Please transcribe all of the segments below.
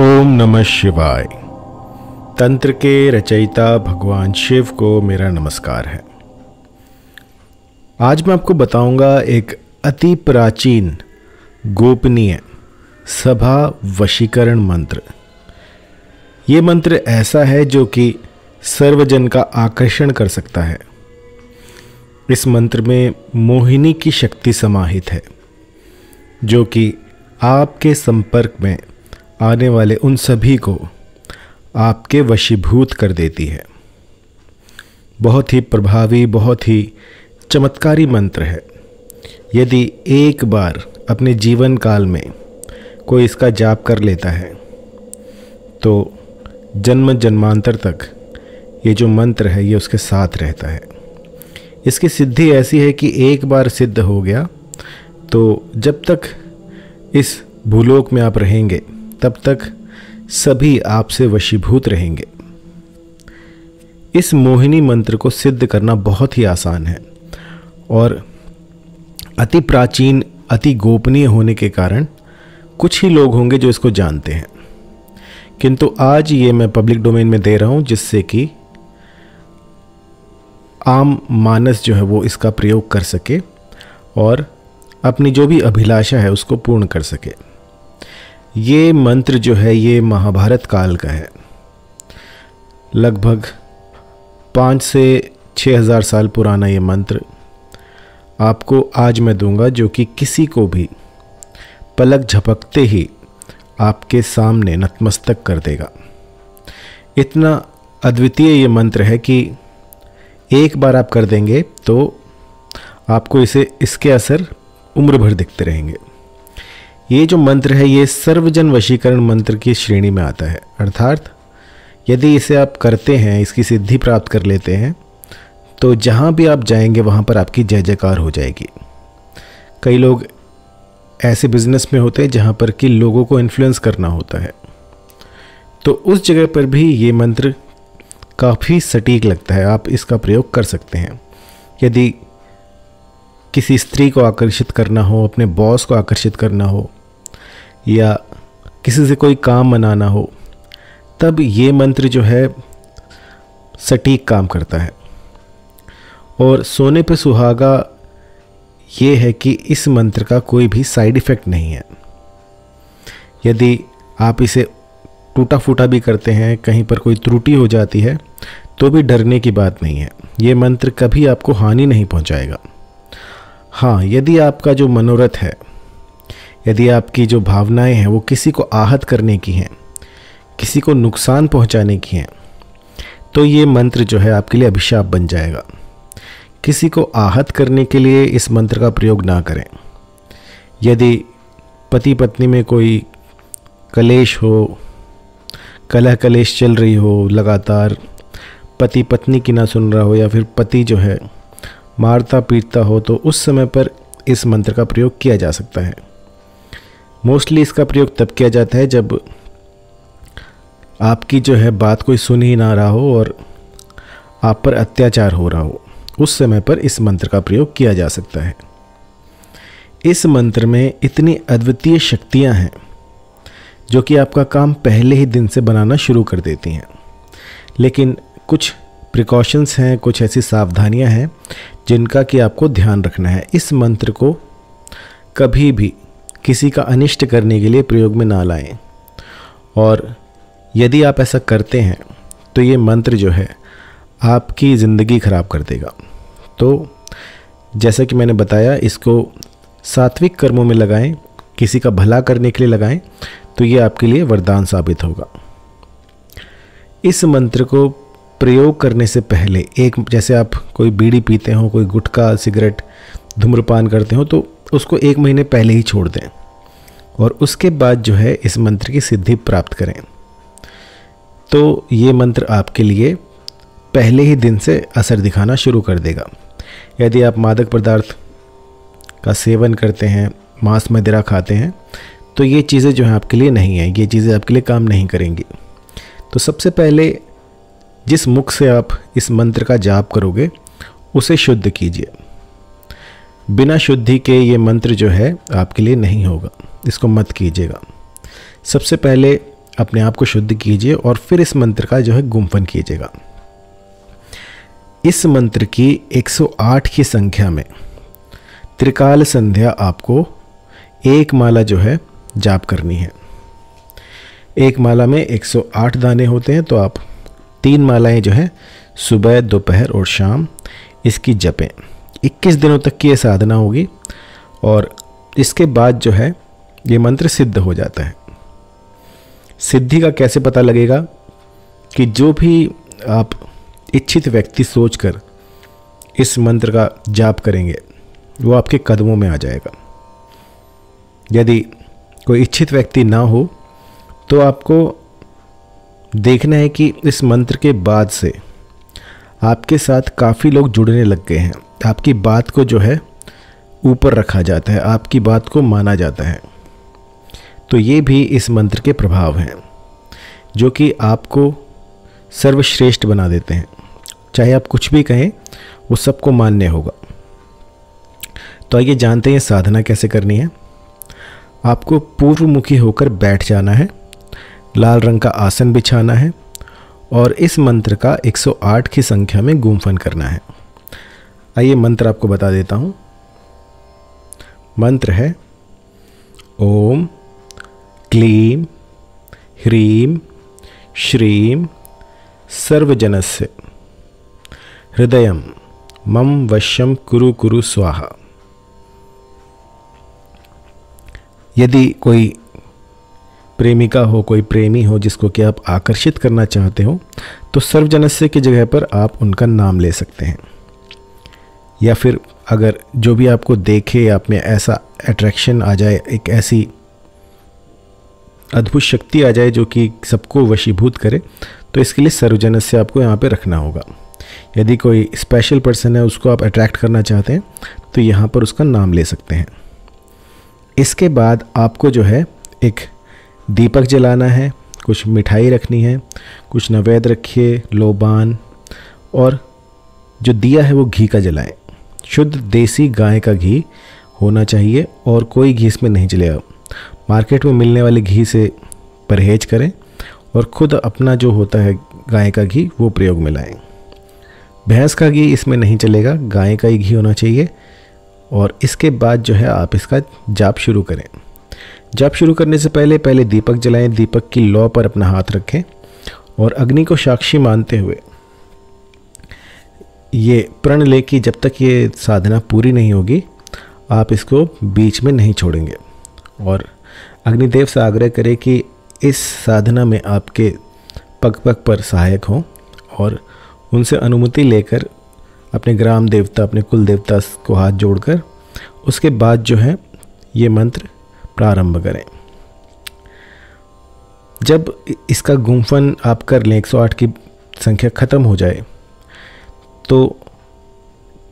ओम नमः शिवाय। तंत्र के रचयिता भगवान शिव को मेरा नमस्कार है। आज मैं आपको बताऊँगा एक अति प्राचीन, गोपनीय सभा वशीकरण मंत्र। ये मंत्र ऐसा है जो कि सर्वजन का आकर्षण कर सकता है। इस मंत्र में मोहिनी की शक्ति समाहित है, जो कि आपके संपर्क में आने वाले उन सभी को आपके वशीभूत कर देती है। बहुत ही प्रभावी, बहुत ही चमत्कारी मंत्र है। यदि एक बार अपने जीवन काल में कोई इसका जाप कर लेता है तो जन्म जन्मांतर तक ये जो मंत्र है, ये उसके साथ रहता है। इसकी सिद्धि ऐसी है कि एक बार सिद्ध हो गया तो जब तक इस भूलोक में आप रहेंगे तब तक सभी आपसे वशीभूत रहेंगे। इस मोहिनी मंत्र को सिद्ध करना बहुत ही आसान है और अति प्राचीन, अति गोपनीय होने के कारण कुछ ही लोग होंगे जो इसको जानते हैं। किंतु आज ये मैं पब्लिक डोमेन में दे रहा हूँ, जिससे कि आम मानस जो है वो इसका प्रयोग कर सके और अपनी जो भी अभिलाषा है उसको पूर्ण कर सके। ये मंत्र जो है, ये महाभारत काल का है। लगभग पाँच से छः हज़ार साल पुराना ये मंत्र आपको आज मैं दूँगा, जो कि किसी को भी पलक झपकते ही आपके सामने नतमस्तक कर देगा। इतना अद्वितीय ये मंत्र है कि एक बार आप कर देंगे तो आपको इसे, इसके असर उम्र भर दिखते रहेंगे। ये जो मंत्र है, ये सर्वजन वशीकरण मंत्र की श्रेणी में आता है। अर्थात, यदि इसे आप करते हैं, इसकी सिद्धि प्राप्त कर लेते हैं तो जहाँ भी आप जाएँगे, वहाँ पर आपकी जय जयकार हो जाएगी। कई लोग ऐसे बिज़नेस में होते हैं, जहाँ पर कि लोगों को इन्फ्लुएंस करना होता है। तो उस जगह पर भी ये मंत्र काफ़ी सटीक लगता है। आप इसका प्रयोग कर सकते हैं। यदि किसी स्त्री को आकर्षित करना हो, अपने बॉस को आकर्षित करना हो या किसी से कोई काम मनाना हो, तब ये मंत्र जो है, सटीक काम करता है। और सोने पे सुहागा ये है कि इस मंत्र का कोई भी साइड इफ़ेक्ट नहीं है। यदि आप इसे टूटा फूटा भी करते हैं, कहीं पर कोई त्रुटि हो जाती है तो भी डरने की बात नहीं है। ये मंत्र कभी आपको हानि नहीं पहुंचाएगा। हाँ यदि आपका जो मनोरथ है यदि आपकी जो भावनाएँ हैं वो किसी को आहत करने की हैं, किसी को नुकसान पहुँचाने की हैं तो ये मंत्र जो है आपके लिए अभिशाप बन जाएगा। किसी को आहत करने के लिए इस मंत्र का प्रयोग ना करें। यदि पति पत्नी में कोई कलेश हो कलह कलेश चल रही हो, लगातार पति पत्नी की ना सुन रहा हो या फिर पति जो है मारता पीटता हो तो उस समय पर इस मंत्र का प्रयोग किया जा सकता है। मोस्टली इसका प्रयोग तब किया जाता है जब आपकी जो है बात कोई सुन ही ना रहा हो और आप पर अत्याचार हो रहा हो। उस समय पर इस मंत्र का प्रयोग किया जा सकता है। इस मंत्र में इतनी अद्वितीय शक्तियाँ हैं जो कि आपका काम पहले ही दिन से बनाना शुरू कर देती हैं। लेकिन कुछ प्रिकॉशंस हैं, कुछ ऐसी सावधानियाँ हैं जिनका कि आपको ध्यान रखना है। इस मंत्र को कभी भी किसी का अनिष्ट करने के लिए प्रयोग में ना लाएँ। और यदि आप ऐसा करते हैं तो ये मंत्र जो है, आपकी ज़िंदगी ख़राब कर देगा। तो जैसा कि मैंने बताया, इसको सात्विक कर्मों में लगाएँ, किसी का भला करने के लिए लगाएँ तो ये आपके लिए वरदान साबित होगा। इस मंत्र को प्रयोग करने से पहले, एक जैसे आप कोई बीड़ी पीते हो, कोई गुटखा, सिगरेट, धूम्रपान करते हो तो उसको एक महीने पहले ही छोड़ दें और उसके बाद जो है इस मंत्र की सिद्धि प्राप्त करें। तो ये मंत्र आपके लिए पहले ही दिन से असर दिखाना शुरू कर देगा। यदि आप मादक पदार्थ का सेवन करते हैं, मांस मदिरा खाते हैं तो ये चीज़ें जो हैं आपके लिए नहीं हैं, ये चीज़ें आपके लिए काम नहीं करेंगी। तो सबसे पहले जिस मुख से आप इस मंत्र का जाप करोगे, उसे शुद्ध कीजिए। बिना शुद्धि के ये मंत्र जो है आपके लिए नहीं होगा। इसको मत कीजिएगा। सबसे पहले अपने आप को शुद्ध कीजिए और फिर इस मंत्र का जो है गुम्फन कीजिएगा। इस मंत्र की 108 की संख्या में त्रिकाल संध्या आपको एक माला जो है जाप करनी है। एक माला में 108 दाने होते हैं तो आप तीन मालाएँ जो है, सुबह, दोपहर और शाम इसकी जपें। 21 दिनों तक की ये साधना होगी और इसके बाद जो है, ये मंत्र सिद्ध हो जाता है। सिद्धि का कैसे पता लगेगा कि जो भी आप इच्छित व्यक्ति सोचकर इस मंत्र का जाप करेंगे, वो आपके कदमों में आ जाएगा। यदि कोई इच्छित व्यक्ति ना हो तो आपको देखना है कि इस मंत्र के बाद से आपके साथ काफ़ी लोग जुड़ने लग गए हैं। आपकी बात को जो है ऊपर रखा जाता है, आपकी बात को माना जाता है। तो ये भी इस मंत्र के प्रभाव हैं, जो कि आपको सर्वश्रेष्ठ बना देते हैं। चाहे आप कुछ भी कहें, वो सबको मान्य होगा। तो आइए जानते हैं साधना कैसे करनी है। आपको पूर्वमुखी होकर बैठ जाना है, लाल रंग का आसन बिछाना है, और इस मंत्र का 108 की संख्या में गुम्फन करना है। आइए मंत्र आपको बता देता हूँ। मंत्र है, ओम, क्लीम, ह्रीम, श्रीम, सर्वजनस्य। हृदय, मम वश्यम कुरु कुरु स्वाहा। यदि कोई प्रेमिका हो, कोई प्रेमी हो, जिसको कि आप आकर्षित करना चाहते हो तो सर्वजनस्य की जगह पर आप उनका नाम ले सकते हैं। या फिर अगर जो भी आपको देखे, आप में ऐसा अट्रैक्शन आ जाए, एक ऐसी अद्भुत शक्ति आ जाए जो कि सबको वशीभूत करे तो इसके लिए सर्वजनस से आपको यहाँ पे रखना होगा। यदि कोई स्पेशल पर्सन है, उसको आप अट्रैक्ट करना चाहते हैं तो यहाँ पर उसका नाम ले सकते हैं। इसके बाद आपको जो है, एक दीपक जलाना है, कुछ मिठाई रखनी है, कुछ नवेद रखिए, लोबान, और जो दिया है वो घी का जलाएँ। शुद्ध देसी गाय का घी होना चाहिए और कोई घी इसमें नहीं चलेगा। मार्केट में मिलने वाले घी से परहेज करें और ख़ुद अपना जो होता है गाय का घी, वो प्रयोग में लाएँ। भैंस का घी इसमें नहीं चलेगा, गाय का ही घी होना चाहिए और इसके बाद जो है आप इसका जाप शुरू करें। जाप शुरू करने से पहले पहले दीपक जलाएँ। दीपक की लौ पर अपना हाथ रखें और अग्नि को साक्षी मानते हुए ये प्रण ले कि जब तक ये साधना पूरी नहीं होगी, आप इसको बीच में नहीं छोड़ेंगे। और अग्निदेव से आग्रह करें कि इस साधना में आपके पग पग पर सहायक हों और उनसे अनुमति लेकर अपने ग्राम देवता, अपने कुल देवता को हाथ जोड़कर उसके बाद जो है ये मंत्र प्रारंभ करें। जब इसका गुम्फन आप कर लें 108 की संख्या ख़त्म हो जाए तो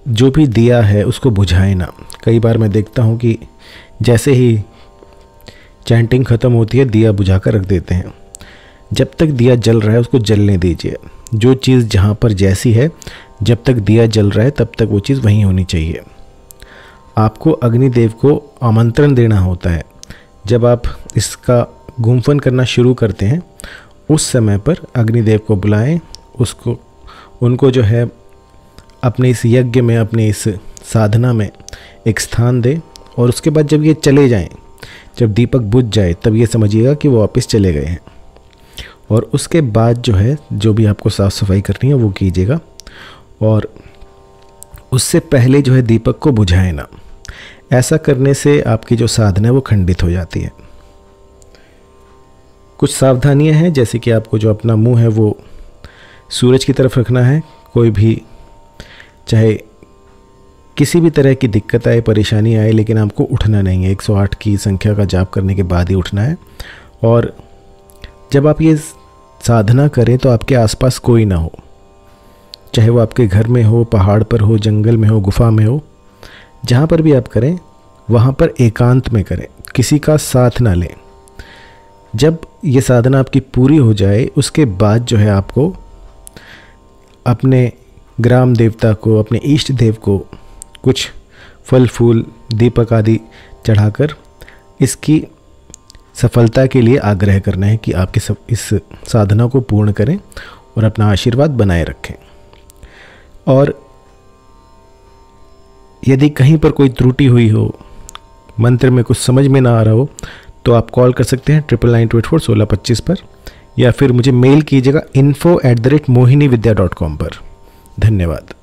जो भी दिया है उसको बुझाए ना। कई बार मैं देखता हूँ कि जैसे ही चैंटिंग ख़त्म होती है, दिया बुझा कर रख देते हैं। जब तक दिया जल रहा है, उसको जलने दीजिए। जो चीज़ जहाँ पर जैसी है, जब तक दिया जल रहा है, तब तक वो चीज़ वहीं होनी चाहिए। आपको अग्निदेव को आमंत्रण देना होता है। जब आप इसका गुम्फन करना शुरू करते हैं, उस समय पर अग्निदेव को बुलाएँ, उसको, उनको जो है अपने इस यज्ञ में, अपने इस साधना में एक स्थान दें और उसके बाद जब ये चले जाएँ, जब दीपक बुझ जाए, तब ये समझिएगा कि वो वापस चले गए हैं। और उसके बाद जो है, जो भी आपको साफ़ सफ़ाई करनी है, वो कीजिएगा। और उससे पहले जो है, दीपक को बुझाए ना। ऐसा करने से आपकी जो साधना है, वो खंडित हो जाती है। कुछ सावधानियाँ हैं, जैसे कि आपको जो अपना मुँह है, वो सूरज की तरफ़ रखना है। कोई भी चाहे किसी भी तरह की दिक्कत आए, परेशानी आए, लेकिन आपको उठना नहीं है। 108 की संख्या का जाप करने के बाद ही उठना है। और जब आप ये साधना करें तो आपके आसपास कोई ना हो। चाहे वो आपके घर में हो, पहाड़ पर हो, जंगल में हो, गुफा में हो, जहाँ पर भी आप करें, वहाँ पर एकांत में करें। किसी का साथ ना लें। जब ये साधना आपकी पूरी हो जाए, उसके बाद जो है आपको अपने ग्राम देवता को, अपने इष्ट देव को कुछ फल, फूल, दीपक आदि चढ़ाकर इसकी सफलता के लिए आग्रह करना है कि आपके सब, इस साधना को पूर्ण करें और अपना आशीर्वाद बनाए रखें। और यदि कहीं पर कोई त्रुटि हुई हो, मंत्र में कुछ समझ में ना आ रहा हो तो आप कॉल कर सकते हैं triple nine two eight four सोलह पच्चीस पर, या फिर मुझे मेल कीजिएगा info at the rate Mohini Vidya dot com पर। धन्यवाद।